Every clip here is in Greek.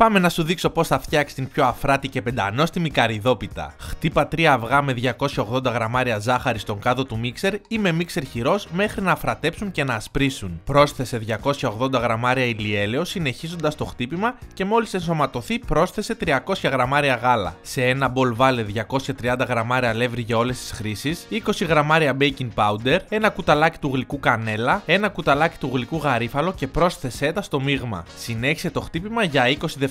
πάμε να σου δείξω πώς θα φτιάξει την πιο αφράτη και πεντανόστιμη καριδόπιτα. Χτύπα 3 αυγά με 280 γραμμάρια ζάχαρη στον κάδο του μίξερ ή με μίξερ χειρός μέχρι να αφρατέψουν και να ασπρίσουν. Πρόσθεσε 280 γραμμάρια ηλιέλαιο συνεχίζοντας το χτύπημα και μόλις ενσωματωθεί πρόσθεσε 300 γραμμάρια γάλα. Σε ένα μπολ βάλε 230 γραμμάρια αλεύρι για όλες τις χρήσεις, 20 γραμμάρια baking powder, ένα κουταλάκι του γλυκού κανέλα, ένα κουταλάκι του γλυκού γαρίφαλο και πρόσθεσέ τα στο μείγμα. Συνέχισε το χτύπημα για 20 δευτερόλεπτα.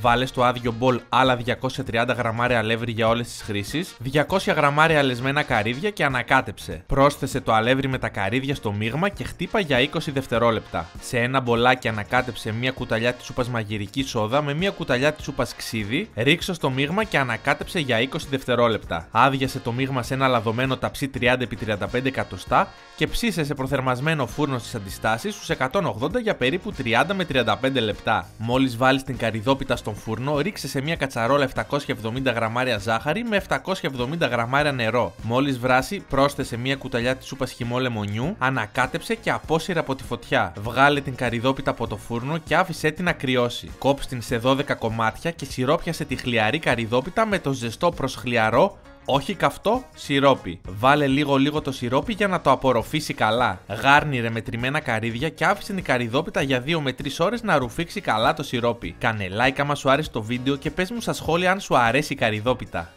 Βάλες στο άδειο μπολ άλλα 230 γραμμάρια αλεύρι για όλες τις χρήσεις, 200 γραμμάρια αλεσμένα καρύδια και ανακάτεψε. Πρόσθεσε το αλεύρι με τα καρύδια στο μείγμα και χτύπα για 20 δευτερόλεπτα. Σε ένα μπολάκι ανακάτεψε μία κουταλιά της σούπας μαγειρικής σόδα με μία κουταλιά της σούπας ξύδι, ρίξω στο μείγμα και ανακάτεψε για 20 δευτερόλεπτα. Άδειασε το μείγμα σε ένα λαδωμένο ταψί 30x35 εκατοστά και ψήσε σε προθερμασμένο φούρνο στις αντιστάσεις στου 180 για περίπου 30 με 35 λεπτά. Μόλις βάλεις την καριδόπιτα στον φούρνο, ρίξε σε μια κατσαρόλα 770 γραμμάρια ζάχαρη με 770 γραμμάρια νερό. Μόλις βράσει, πρόσθεσε μια κουταλιά της σούπας χυμό λεμονιού, ανακάτεψε και απόσυρε από τη φωτιά. Βγάλε την καριδόπιτα από το φούρνο και άφησε την να κρυώσει. Κόψ την σε 12 κομμάτια και σιρόπιασε τη χλιαρή καριδόπιτα με το ζεστό προς χλιαρό όχι καυτό, σιρόπι. Βάλε λίγο λίγο το σιρόπι για να το απορροφήσει καλά. Γάρνιρε με τριμμένα καρύδια και άφησε την καριδόπιτα για 2 με 3 ώρες να ρουφήξει καλά το σιρόπι. Κάνε like άμα σου άρεσε το βίντεο και πες μου στα σχόλια αν σου αρέσει η καριδόπιτα.